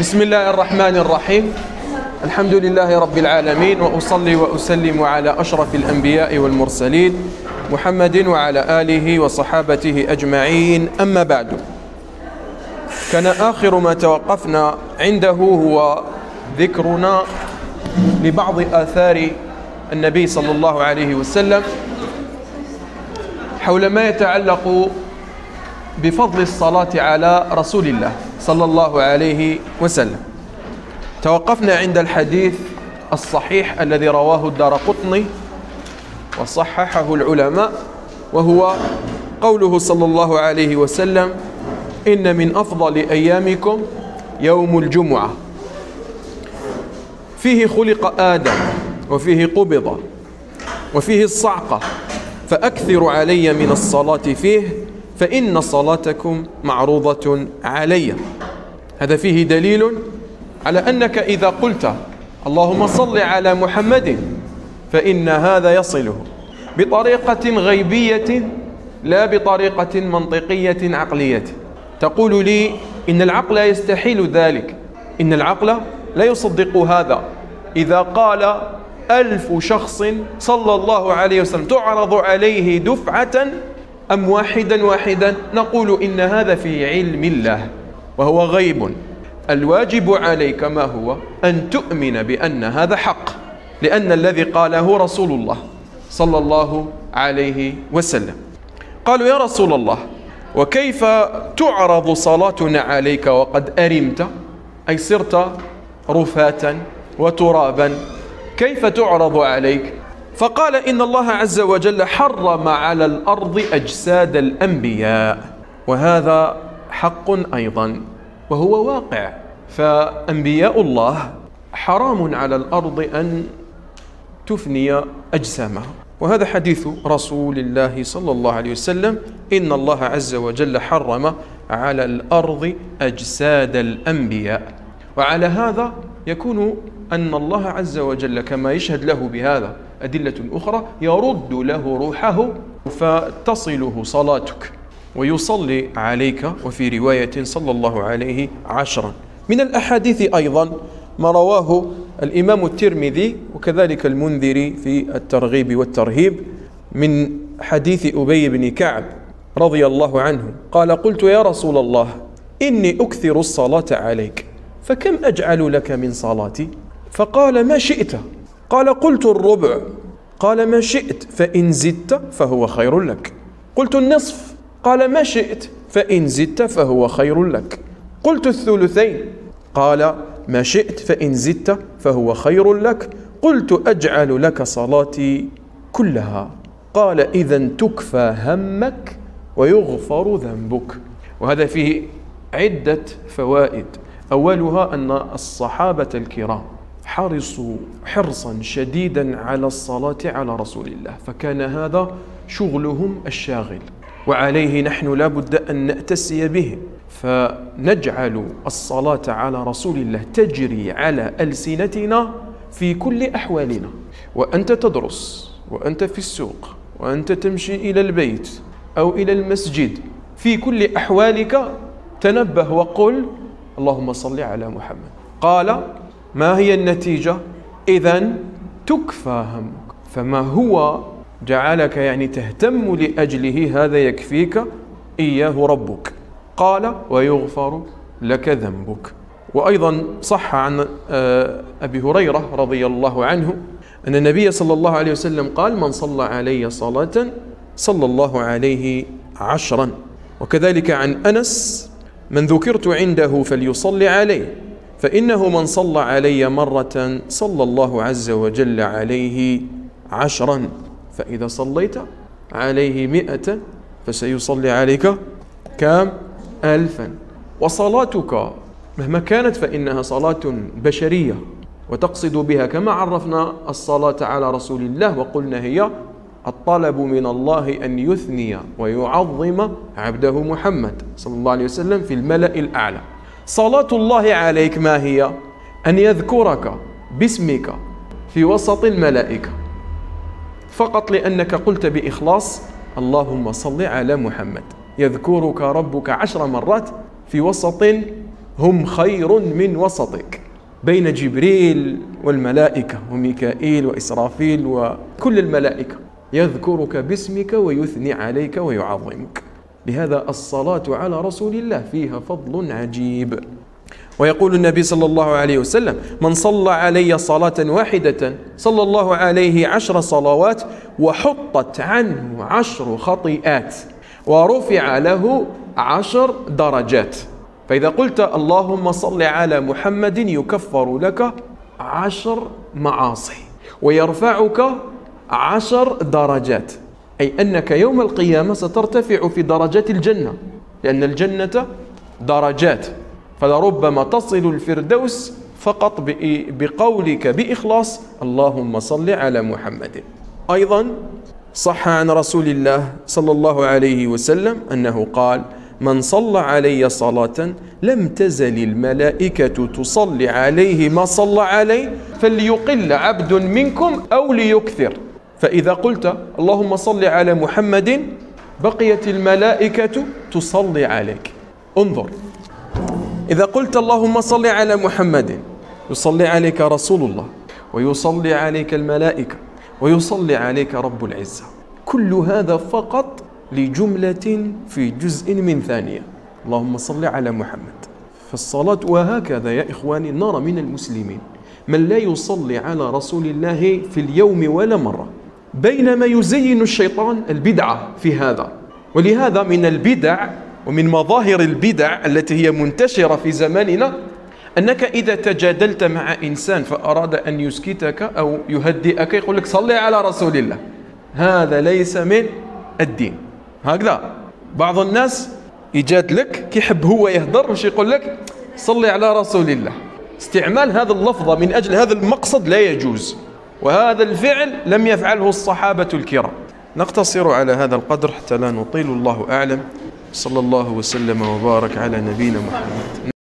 بسم الله الرحمن الرحيم الحمد لله رب العالمين واصلي واسلم على اشرف الانبياء والمرسلين محمد وعلى اله وصحابته اجمعين اما بعد كان اخر ما توقفنا عنده هو ذكرنا لبعض اثار النبي صلى الله عليه وسلم حول ما يتعلق بفضل الصلاه على رسول الله صلى الله عليه وسلم. توقفنا عند الحديث الصحيح الذي رواه الدار قطني وصححه العلماء وهو قوله صلى الله عليه وسلم إن من أفضل أيامكم يوم الجمعة. فيه خلق آدم وفيه قبض وفيه الصعقة. فأكثر علي من الصلاة فيه فإن صلاتكم معروضة علي. هذا فيه دليل على أنك إذا قلت اللهم صل على محمد فإن هذا يصله بطريقة غيبية لا بطريقة منطقية عقلية. تقول لي إن العقل يستحيل ذلك. إن العقل لا يصدق هذا. إذا قال ألف شخص صلى الله عليه وسلم تعرض عليه دفعة أم واحدا واحدا نقول إن هذا في علم الله. وهو غيب. الواجب عليك ما هو؟ أن تؤمن بأن هذا حق لأن الذي قاله رسول الله صلى الله عليه وسلم. قالوا يا رسول الله وكيف تعرض صلاتنا عليك وقد أرمت؟ أي صرت رفاة وترابا. كيف تعرض عليك؟ فقال إن الله عز وجل حرم على الأرض أجساد الأنبياء وهذا حق أيضا وهو واقع. فأنبياء الله حرام على الأرض أن تفني أجسامهم وهذا حديث رسول الله صلى الله عليه وسلم إن الله عز وجل حرم على الأرض أجساد الأنبياء. وعلى هذا يكون أن الله عز وجل كما يشهد له بهذا أدلة أخرى يرد له روحه فتصله صلاتك. ويصلي عليك وفي رواية صلى الله عليه عشرا. من الأحاديث أيضا ما رواه الإمام الترمذي وكذلك المنذري في الترغيب والترهيب من حديث أبي بن كعب رضي الله عنه. قال قلت يا رسول الله إني أكثر الصلاة عليك فكم أجعل لك من صلاتي؟ فقال ما شئت. قال قلت الربع. قال ما شئت فإن زدت فهو خير لك. قلت النصف. قال ما شئت فإن زدت فهو خير لك. قلت الثلثين. قال ما شئت فإن زدت فهو خير لك. قلت أجعل لك صلاتي كلها. قال إذا تكفى همك ويغفر ذنبك. وهذا فيه عدة فوائد. أولها أن الصحابة الكرام حرصوا حرصا شديدا على الصلاة على رسول الله فكان هذا شغلهم الشاغل. وعليه نحن لا بد أن نأتسي به. فنجعل الصلاة على رسول الله تجري على ألسنتنا في كل أحوالنا. وأنت تدرس وأنت في السوق وأنت تمشي إلى البيت أو إلى المسجد في كل أحوالك تنبه وقل اللهم صل على محمد. قال ما هي النتيجة؟ إذا تكفى همك. فما هو جعلك يعني تهتم لأجله هذا يكفيك. إياه ربك. قال ويغفر لك ذنبك. وأيضا صح عن أبي هريرة رضي الله عنه أن النبي صلى الله عليه وسلم قال من صلى علي صلاة صلى الله عليه عشرا. وكذلك عن أنس من ذكرت عنده فليصلي عليه فإنه من صلى علي مرة صلى الله عز وجل عليه عشرا. فإذا صليت عليه مئة فسيصلي عليك كام ألفا. وصلاتك مهما كانت فإنها صلاة بشرية وتقصد بها كما عرفنا الصلاة على رسول الله وقلنا هي الطلب من الله أن يثني ويعظم عبده محمد صلى الله عليه وسلم في الملأ الأعلى. صلاة الله عليك ما هي؟ أن يذكرك باسمك في وسط الملائكة. فقط لأنك قلت بإخلاص اللهم صل على محمد. يذكرك ربك عشر مرات في وسط هم خير من وسطك. بين جبريل والملائكة وميكائيل وإسرافيل وكل الملائكة. يذكرك باسمك ويثني عليك ويعظمك. لهذا الصلاة على رسول الله فيها فضل عجيب. ويقول النبي صلى الله عليه وسلم من صلى علي صلاة واحدة صلى الله عليه عشر صلوات وحطت عنه عشر خطيئات ورفع له عشر درجات. فإذا قلت اللهم صل على محمد يكفر لك عشر معاصي ويرفعك عشر درجات. أي أنك يوم القيامة سترتفع في درجات الجنة لأن الجنة درجات. فلربما تصل الفردوس فقط بقولك بإخلاص اللهم صل على محمد. أيضا صح عن رسول الله صلى الله عليه وسلم أنه قال من صلى علي صلاة لم تزل الملائكة تصلي عليه ما صلى عليه فليقل عبد منكم أو ليكثر. فإذا قلت اللهم صل على محمد بقيت الملائكة تصلي عليك. انظر إذا قلت اللهم صل على محمد يصلي عليك رسول الله ويصلي عليك الملائكة ويصلي عليك رب العزة. كل هذا فقط لجملة في جزء من ثانية. اللهم صل على محمد. فالصلاة وهكذا يا إخواني نرى من المسلمين من لا يصلي على رسول الله في اليوم ولا مرة. بينما يزين الشيطان البدعة في هذا. ولهذا من البدع ومن مظاهر البدع التي هي منتشرة في زماننا أنك إذا تجادلت مع إنسان فأراد أن يسكتك أو يهدئك يقول لك صلي على رسول الله. هذا ليس من الدين. هكذا. بعض الناس يجادلك كيحب هو يهدر وش يقول لك صلي على رسول الله. استعمال هذا اللفظة من أجل هذا المقصد لا يجوز. وهذا الفعل لم يفعله الصحابة الكرام. نقتصر على هذا القدر حتى لا نطيل الله أعلم. صلى الله وسلم وبارك على نبينا محمد.